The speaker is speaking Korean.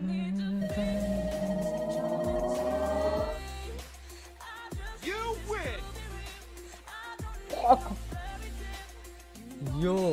You win. Fuck. 이야